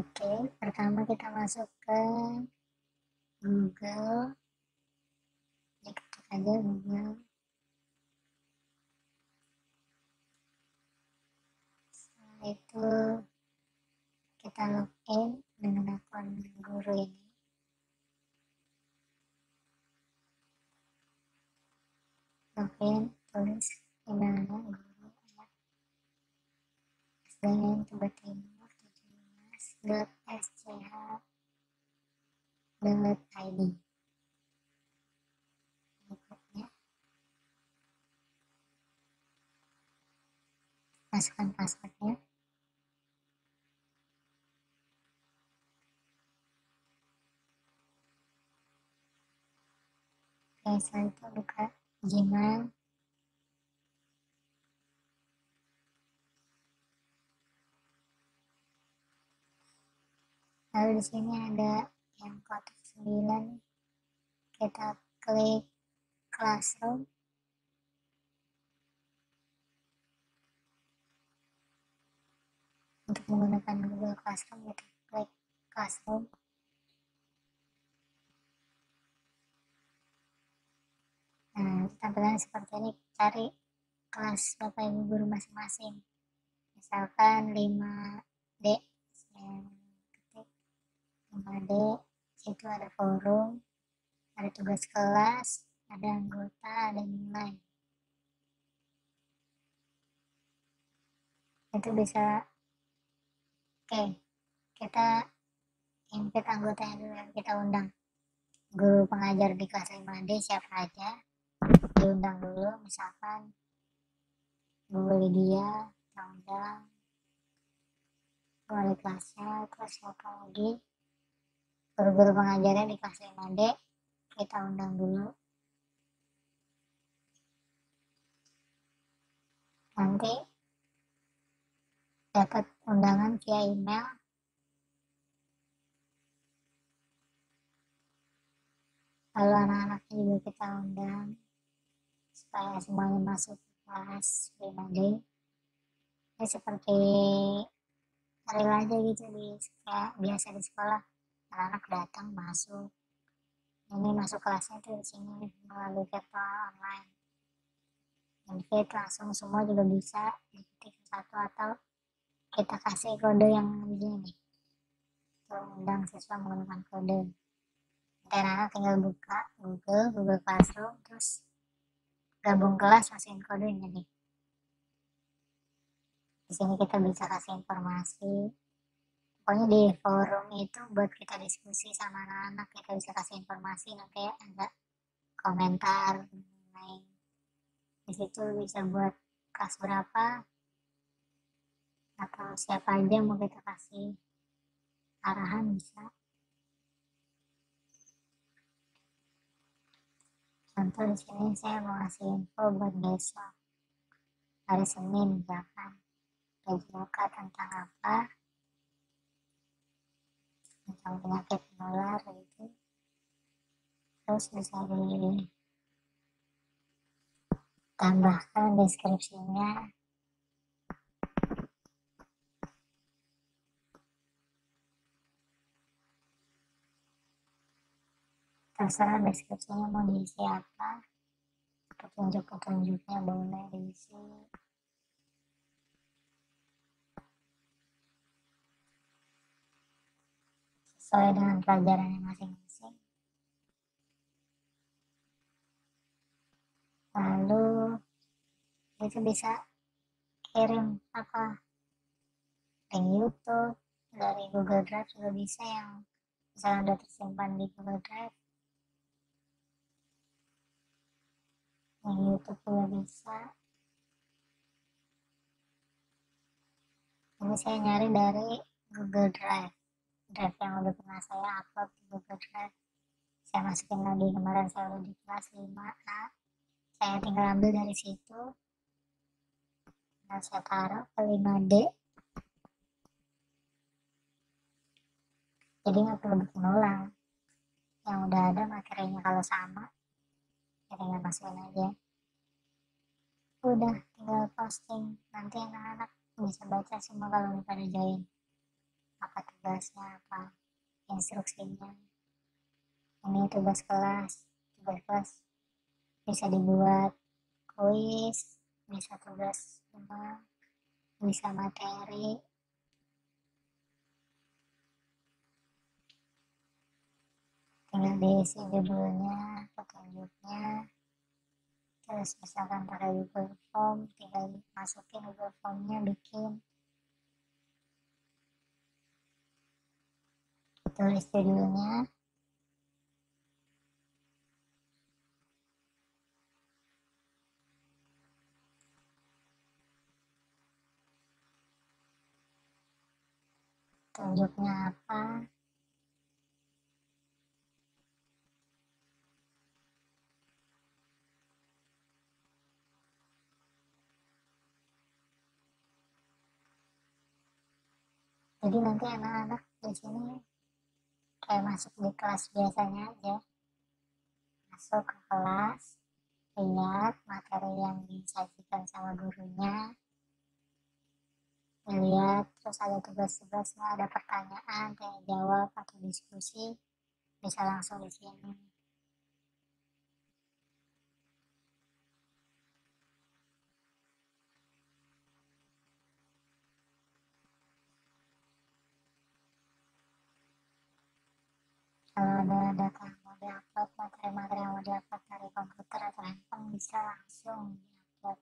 Oke, pertama kita masuk ke Google. Ya, ketik aja Google. Setelah itu kita login dengan akun guru ini. Login, tulis emailnya guru ya. SDN Tibet 17.sch.id berikutnya masukkan passwordnya. Oke itu buka gmail lalu di sini ada yang kotak 9 kita klik classroom. Untuk menggunakan Google Classroom kita klik classroom. Nah tampilan seperti ini cari kelas bapak ibu guru masing-masing. Misalkan 5D yang MPD itu ada forum ada tugas kelas ada anggota ada nilai itu bisa oke kita invite anggota yang dulu yang kita undang. Guru pengajar di kelas 5D siapa aja diundang dulu misalkan Bu Lydia, Tongjang, wali kelasnya, terus siapa lagi? Guru-guru pengajarnya di kelas 5D kita undang dulu. Nanti dapat undangan via email. Lalu anak-anaknya juga kita undang supaya semuanya masuk ke kelas 5D ini seperti real aja gitu di kayak biasa di sekolah anak-anak datang masuk. Ini masuk kelasnya tuh di sini melalui virtual online. Invite langsung semua juga bisa diketik satu atau kita kasih kode yang begini. Tuh undang siswa menggunakan kode. Dan anak tinggal buka Google Google Classroom terus gabung kelas masukin kodenya nih. Di sini kita bisa kasih informasi pokoknya di forum itu buat kita diskusi sama anak-anak kita bisa kasih informasi nanti ada komentar mengenai di situ bisa buat kelas berapa atau siapa aja mau kita kasih arahan bisa. Contoh di sini saya mau kasih info buat besok. Hari Senin misalkan. PJK tentang apa tentang penyakit menular gitu. Terus bisa ditambahkan deskripsinya. Terserah deskripsinya mau diisi apa. Petunjuk-petunjuknya boleh diisi sesuai dengan pelajarannya masing-masing. Lalu itu bisa kirim apa? Link YouTube dari Google Drive juga bisa yang misalnya udah tersimpan di Google Drive. Yang YouTube juga bisa. Ini saya nyari dari Google Drive drive yang udah pernah saya upload di Google Drive. Saya masukin lagi kemarin saya udah di kelas 5A saya tinggal ambil dari situ. Dan saya taruh ke 5D jadi nggak perlu bikin ulang yang udah ada materinya kalau sama ya tinggal masukin aja. Udah tinggal posting. Nanti anak-anak bisa baca semua kalau udah pada join apa tugasnya apa instruksinya? Ini tugas kelas tugas kelas bisa dibuat kuis bisa tugas rumah bisa materi. Tinggal diisi judulnya petunjuknya. Terus misalkan pakai Google Form tinggal masukin Google Formnya bikin tulis judulnya tunjuknya apa jadi nanti anak-anak di sini kayak masuk di kelas biasanya aja. Masuk ke kelas lihat materi yang disajikan sama gurunya. Lihat terus ada tugas-tugasnya ada pertanyaan kayak jawab atau diskusi bisa langsung di kalau ada data yang mau diupload materi-materi yang mau diupload dari komputer atau handphone bisa langsung diupload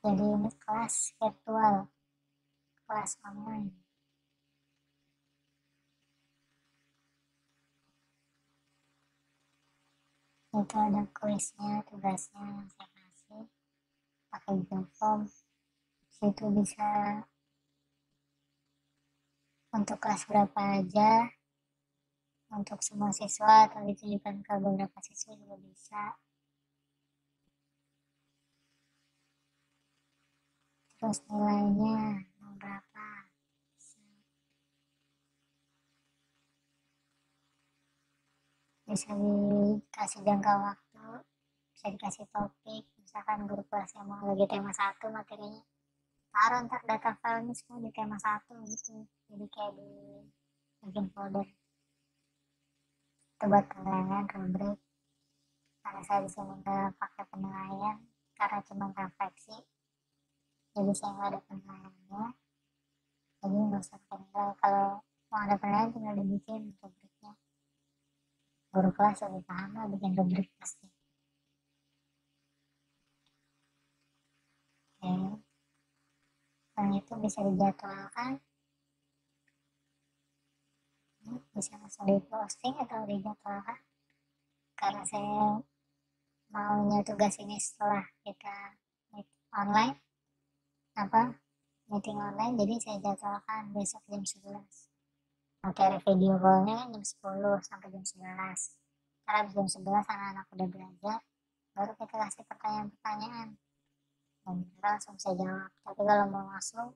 jadi ini kelas virtual. Kelas online itu ada kuisnya tugasnya yang saya kasih. Pakai Google Form situ bisa untuk kelas berapa aja untuk semua siswa atau ditujukan ke beberapa siswa juga bisa. Terus nilainya mau berapa? Bisa, dikasih jangka waktu bisa dikasih topik. Misalkan guru kelas yang mau lagi tema satu materinya taruh ntar data filenya semua di tema satu gitu. Jadi kayak di bikin folder. Itu buat penilaian rubrik karena saya di sini nggak pakai penilaian karena cuma refleksi. Jadi saya nggak ada penilaiannya. Jadi nggak usah penilai. Kalau mau ada penilaian tinggal dibikin rubriknya guru kelas lebih paham lah bikin rubrik pasti. Oke dan itu bisa dijadwalkan. Bisa langsung di posting atau dijadwalkan. Karena saya maunya tugas ini setelah kita online apa meeting online jadi saya jadwalkan besok jam 11 materi video callnya kan jam 10 sampai jam 11 karena jam 11 anak-anak udah belajar baru kita kasih pertanyaan-pertanyaan dan langsung saya jawab. Tapi kalau mau langsung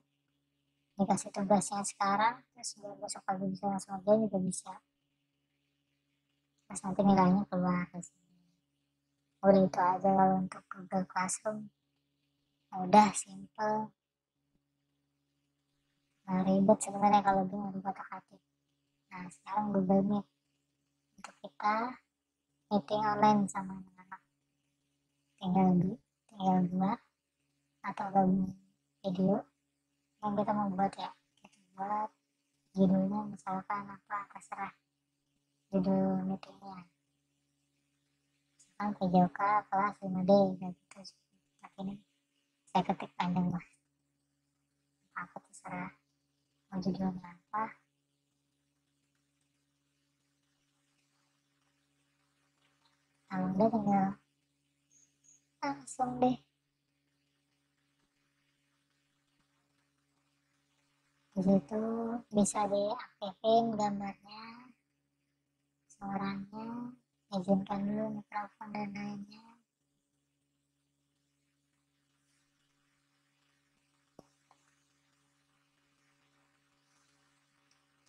dikasih tugasnya sekarang terus biar besok pagi bisa langsung aja juga bisa. Terus nanti nilainya keluar di sini. Udah itu aja kalau untuk Google Classroom. Udah simple. Nah, ribet sebenarnya kalau dia di kotak atik. Nah sekarang Google Meet. Untuk kita meeting online sama anak-anak. Tinggal tinggal buat atau gabung video yang kita mau buat ya. Kita buat judulnya misalkan apa terserah judul meetingnya. Misalkan PJOK kelas 5D kayak gitu. Ini saya ketik panjang lah. Apa terserah mau judulnya apa. Kalau udah tinggal langsung deh di situ bisa diaktifin gambarnya suaranya izinkan dulu mikrofon dan lainnya.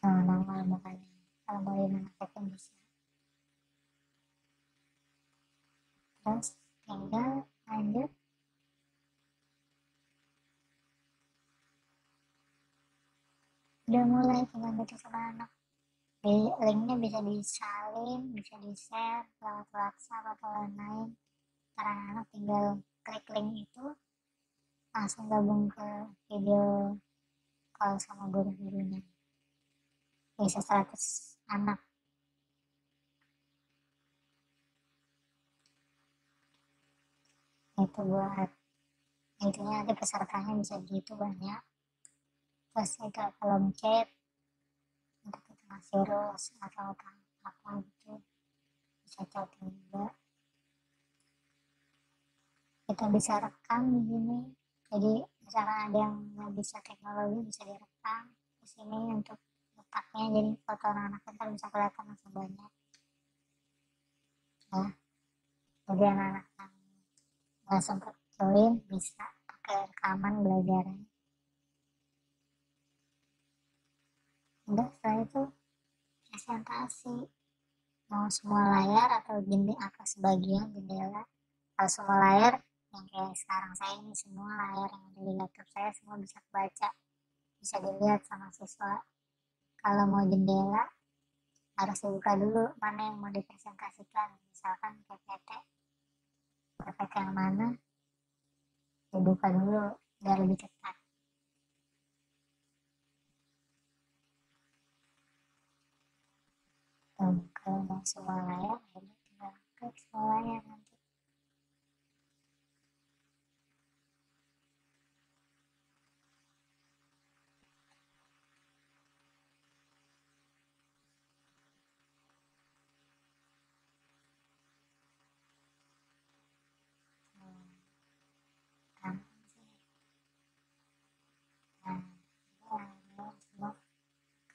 Oh, nongol mukanya kalau mau dinonaktifin bisa. Terus tinggal lanjut udah mulai baca sama anak. Di linknya bisa disalin bisa di share lewat WhatsApp atau lain-lain. Para anak tinggal klik link itu langsung gabung ke video call sama guru-gurunya. Bisa 100 anak. Itu buat intinya nanti pesertanya bisa gitu banyak terus itu kolom chat untuk kita rules atau apa, apa gitu bisa chatting juga. Kita bisa rekam di sini. Jadi misalkan ada yang nggak bisa teknologi bisa direkam di sini untuk letaknya. Jadi foto anak-anak kita bisa kelihatan langsung banyak. Ya. Jadi anak-anak yang nggak sempat join bisa pakai rekaman belajarnya udah setelah itu presentasi. Mau semua layar atau jendela apa sebagian jendela? Kalau semua layar yang kayak sekarang saya ini semua layar yang ada di laptop saya semua bisa baca bisa dilihat sama siswa. Kalau mau jendela harus dibuka dulu mana yang mau dipresentasikan. Misalkan PPT. PPT yang mana? Dibuka dulu biar lebih cepat semua layar jadi tinggal klik semua layar nanti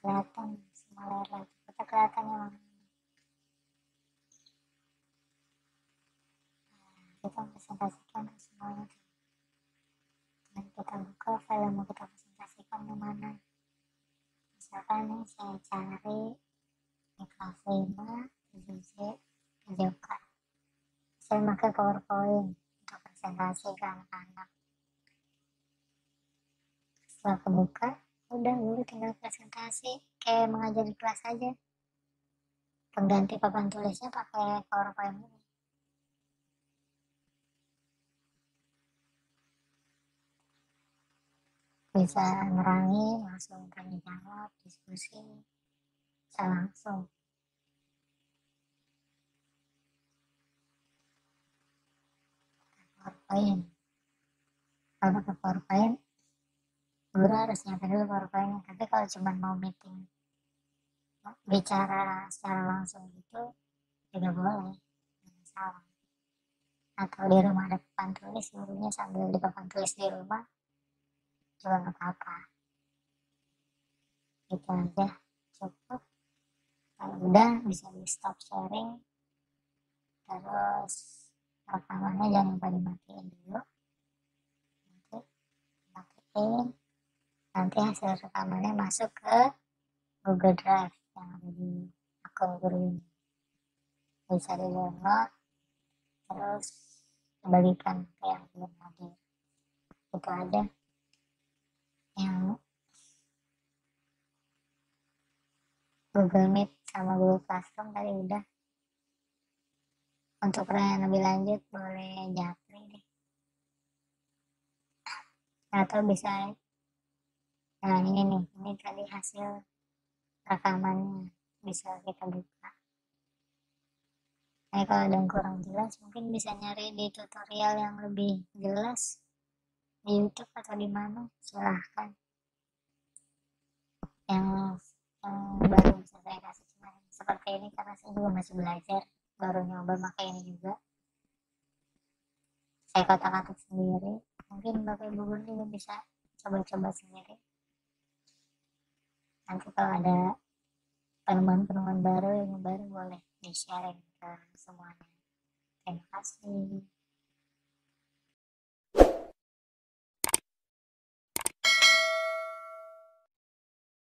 kelihatan semua layar lagi kita kelihatan yang kita presentasikan semuanya dan kita buka file yang mau kita presentasikan di mana misalkan nih saya cari kelas 5 PJJ PJK saya pakai powerpoint untuk presentasi ke anak-anak setelah kebuka udah dulu tinggal presentasi. Kayak mengajar di kelas aja. Pengganti papan tulisnya pakai powerpoint bisa nerangi langsung tanya jawab diskusi bisa langsung. Powerpoint. Kalau pakai powerpoint guru harus nyiapin dulu powerpoint tapi kalau cuma mau meeting bicara secara langsung gitu juga boleh. Tidak masalah. Atau di rumah ada papan tulis gurunya sambil di papan tulis di rumah juga apa-apa itu aja cukup. Kalau udah bisa di stop sharing. Terus rekamannya jangan lupa dimatiin dulu. Nanti matiin nanti hasil rekamannya masuk ke Google Drive yang ada di akun guru ini. Bisa di download terus dibagikan ke yang belum hadir itu aja yang Google Meet sama Google Classroom tadi udah. Untuk pertanyaan lebih lanjut boleh japri deh. Atau bisa nah ini nih ini tadi hasil rekamannya. Bisa kita buka. Nah kalau ada yang kurang jelas mungkin bisa nyari di tutorial yang lebih jelas YouTube atau di mana? Silahkan. Yang yang baru bisa saya kasih cuma seperti ini karena saya juga masih belajar. Baru nyoba pakai ini juga. Saya kotak-katik sendiri. Mungkin bapak ibu guru juga bisa coba-coba sendiri. Nanti kalau ada penemuan-penemuan baru yang baru boleh di sharing ke semuanya. Terima kasih